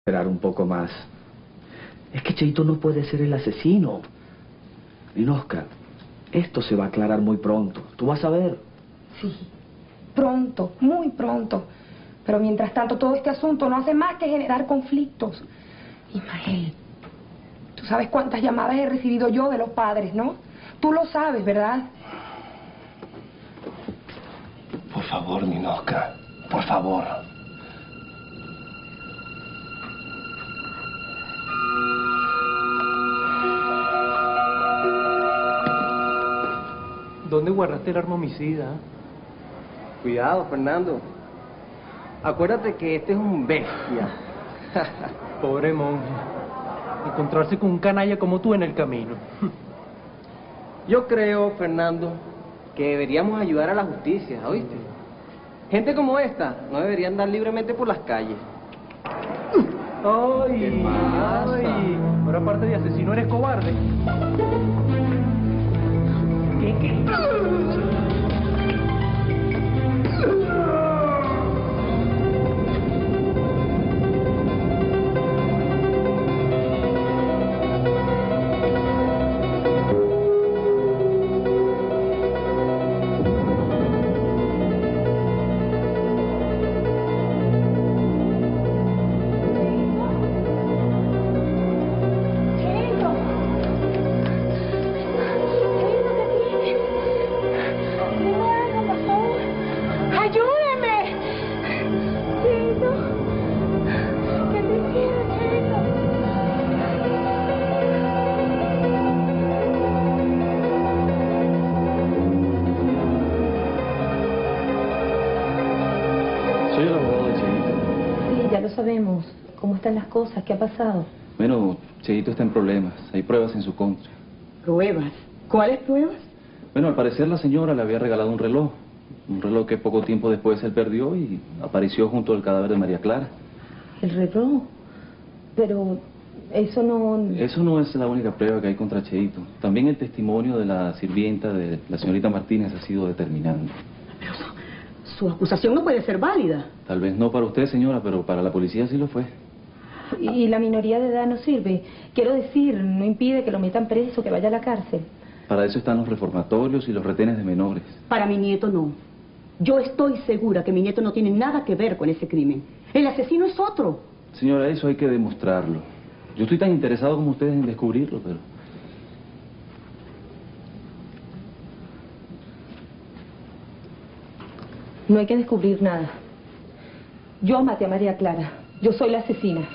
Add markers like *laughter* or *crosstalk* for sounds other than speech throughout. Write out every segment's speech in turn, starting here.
esperar un poco más. Es que Cheito no puede ser el asesino. Oscar, esto se va a aclarar muy pronto. Tú vas a ver. Sí, pronto, muy pronto. Pero mientras tanto, todo este asunto no hace más que generar conflictos. Ismael, tú sabes cuántas llamadas he recibido yo de los padres, ¿no? Tú lo sabes, ¿verdad? Por favor, Ninoska, por favor. ¿Dónde guardaste el arma homicida? Cuidado, Fernando. Acuérdate que este es un bestia. *laughs* Pobre monje. Encontrarse con un canalla como tú en el camino. Yo creo, Fernando, que deberíamos ayudar a la justicia, ¿oíste? Gente como esta no debería andar libremente por las calles. ¡Ay! Ay. Ahora aparte de asesino eres cobarde. ¿Qué, qué? Soy el abogado de Cheito. Sí, ya lo sabemos. ¿Cómo están las cosas? ¿Qué ha pasado? Bueno, Cheito está en problemas. Hay pruebas en su contra. ¿Pruebas? ¿Cuáles pruebas? Bueno, al parecer la señora le había regalado un reloj. Un reloj que poco tiempo después él perdió y apareció junto al cadáver de María Clara. El reloj. Pero eso no... Eso no es la única prueba que hay contra Cheito. También el testimonio de la sirvienta de la señorita Martínez ha sido determinante. Su acusación no puede ser válida. Tal vez no para usted, señora, pero para la policía sí lo fue. Y la minoría de edad no sirve. Quiero decir, no impide que lo metan preso, que vaya a la cárcel. Para eso están los reformatorios y los retenes de menores. Para mi nieto no. Yo estoy segura que mi nieto no tiene nada que ver con ese crimen. El asesino es otro. Señora, eso hay que demostrarlo. Yo estoy tan interesado como ustedes en descubrirlo, pero... No hay que descubrir nada. Yo maté a María Clara. Yo soy la asesina.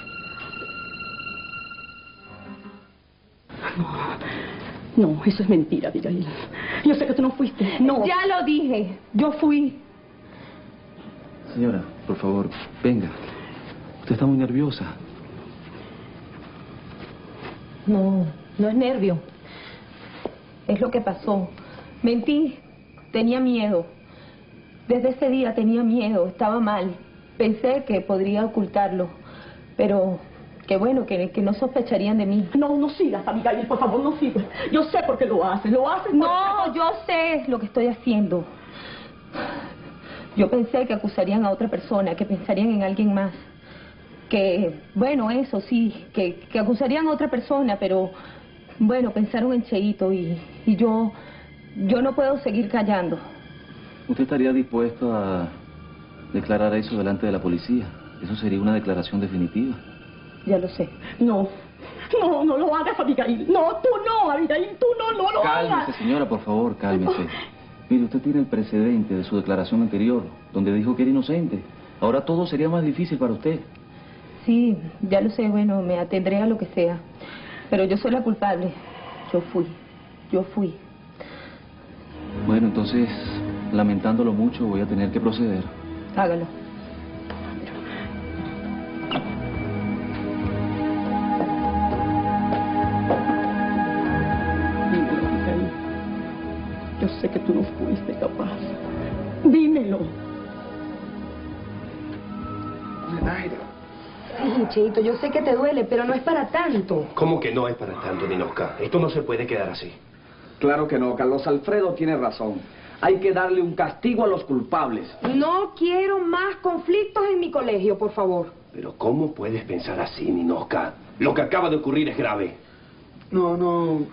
No, eso es mentira, Abigail. Yo sé que tú no fuiste. No. Ya lo dije. Yo fui. Señora, por favor, venga. Usted está muy nerviosa. No, no es nervio. Es lo que pasó. Mentí. Tenía miedo. Desde ese día tenía miedo. Estaba mal. Pensé que podría ocultarlo. Pero que bueno, que, que no sospecharían de mí. No, no sigas, Abigail, por favor, no sigas. Yo sé por qué lo haces. Lo haces No, yo sé lo que estoy haciendo. Yo pensé que acusarían a otra persona, que pensarían en alguien más. Que, bueno, eso sí, que, que acusarían a otra persona, pero, bueno, pensaron en Cheito y, y yo, yo no puedo seguir callando. ¿Usted estaría dispuesto a declarar eso delante de la policía? Eso sería una declaración definitiva. Ya lo sé. No. No, no lo hagas, Abigail. No, tú no, Abigail, tú no, no lo Cálmese, hagas. señora, por favor, cálmese. Mire, usted tiene el precedente de su declaración anterior, donde dijo que era inocente. Ahora todo sería más difícil para usted. Sí, ya lo sé, bueno, me atendré a lo que sea. Pero yo soy la culpable. Yo fui. Yo fui. Bueno, entonces, lamentándolo mucho, voy a tener que proceder. Hágalo. Dímelo. Yo sé que tú no fuiste capaz. Dímelo. Ay, Cheito, yo sé que te duele, pero no es para tanto. ¿Cómo que no es para tanto, Ninoska? Esto no se puede quedar así. Claro que no, Carlos Alfredo tiene razón. Hay que darle un castigo a los culpables. No quiero más conflictos en mi colegio, por favor. Pero ¿cómo puedes pensar así, Ninoska? Lo que acaba de ocurrir es grave. No, no.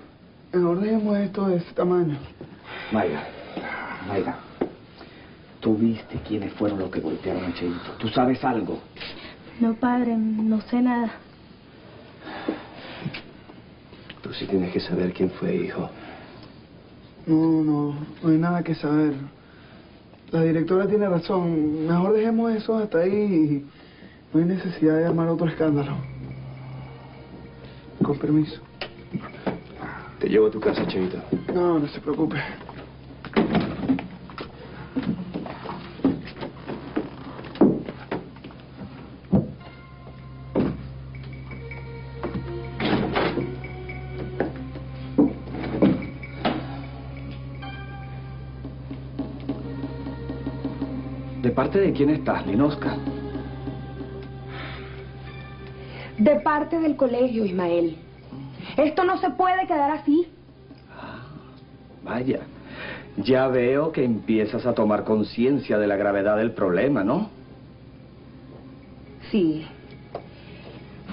Engordemos esto de ese tamaño. Mayra, Mayra, tú viste quiénes fueron los que golpearon a Cheito. ¿Tú sabes algo? No, padre, no sé nada. Tú sí tienes que saber quién fue, hijo. No, no. No hay nada que saber. La directora tiene razón. Mejor dejemos eso hasta ahí y no hay necesidad de armar otro escándalo. Con permiso. Te llevo a tu casa, Cheito. No, no se preocupe. Parte de quién estás, Linoska? De parte del colegio, Ismael. Esto no se puede quedar así. Vaya, ya veo que empiezas a tomar conciencia de la gravedad del problema, ¿no? Sí.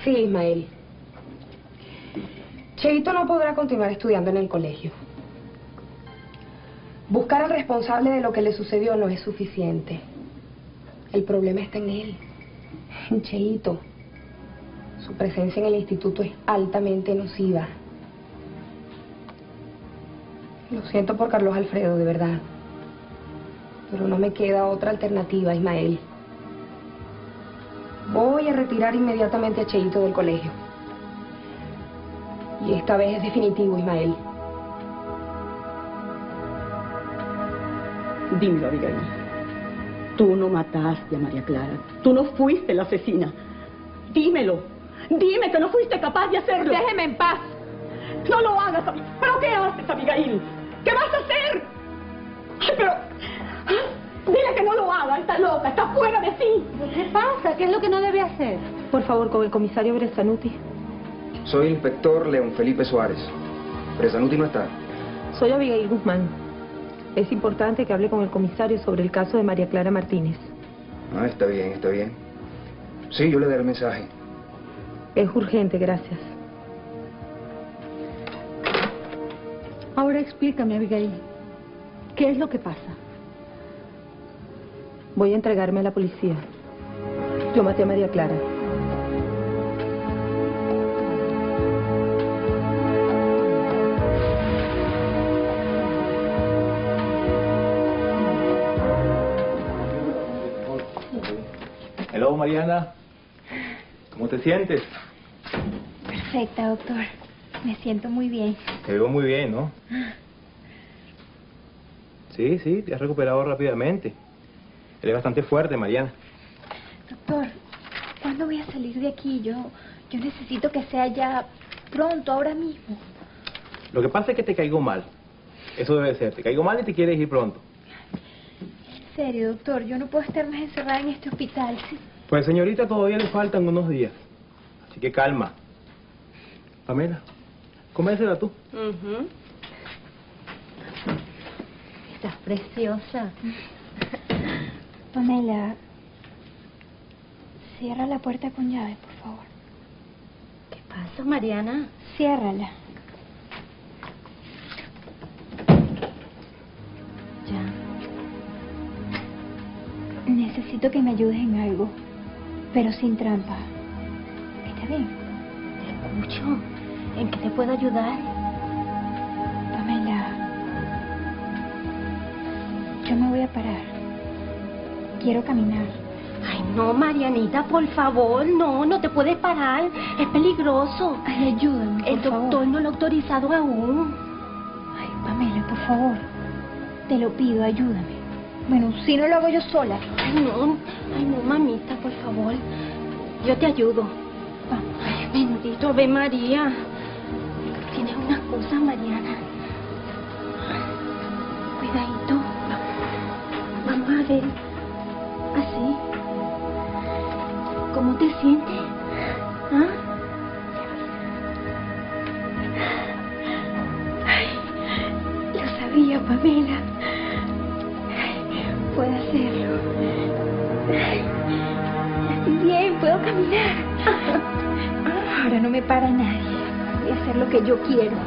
Sí, Ismael. Cheito no podrá continuar estudiando en el colegio. Buscar al responsable de lo que le sucedió no es suficiente. El problema está en él, en Cheito. Su presencia en el instituto es altamente nociva. Lo siento por Carlos Alfredo, de verdad. Pero no me queda otra alternativa, Ismael. Voy a retirar inmediatamente a Cheito del colegio. Y esta vez es definitivo, Ismael. Dímelo, Abigail. Tú no mataste a María Clara. Tú no fuiste la asesina. Dímelo. Dime que no fuiste capaz de hacerlo. Déjeme en paz. No lo hagas, Abigail. ¿Pero qué haces, Abigail? ¿Qué vas a hacer? Ay, pero... Dile que no lo haga. Está loca. Está fuera de sí. ¿Qué pasa? ¿Qué es lo que no debe hacer? Por favor, con el comisario Bresanuti. Soy el inspector León Felipe Suárez. Bresanuti no está. Soy Abigail Guzmán. Es importante que hable con el comisario sobre el caso de María Clara Martínez. Ah, está bien, está bien. Sí, yo le daré el mensaje. Es urgente, gracias. Ahora explícame, Abigail. ¿Qué es lo que pasa? Voy a entregarme a la policía. Yo maté a María Clara. Hello, Mariana. ¿Cómo te sientes? Perfecta, doctor. Me siento muy bien. Te veo muy bien, ¿no? Sí, sí, te has recuperado rápidamente. Eres bastante fuerte, Mariana. Doctor, ¿cuándo voy a salir de aquí? Yo, yo necesito que sea ya pronto, ahora mismo. Lo que pasa es que te caigo mal. Eso debe ser. Te caigo mal y te quieres ir pronto. En serio, doctor, yo no puedo estar más encerrada en este hospital. ¿sí? Pues señorita, todavía le faltan unos días. Así que calma. Pamela, comérsela tú. Estás preciosa. Pamela, cierra la puerta con llave, por favor. ¿Qué pasa, Mariana? Ciérrala. Necesito que me ayudes en algo, pero sin trampa. ¿Está bien? Te escucho. ¿En qué te puedo ayudar? Pamela, yo me voy a parar. Quiero caminar. Ay, no, Marianita, por favor, no, no te puedes parar. Es peligroso. Ay, ayúdame, por El doctor favor. no lo ha autorizado aún. Ay, Pamela, por favor. Te lo pido, ayúdame. Bueno, si no lo hago yo sola. Ay, no, ay, no, mamita, por favor. Yo te ayudo. Ay, bendito, ve María. Tienes unas cosas, Mariana. Cuidadito. Vamos a ver. Así. ¿Cómo te sientes? ¿Ah? Lo sabía, Pamela. Ahora no me para nadie. Voy a hacer lo que yo quiero.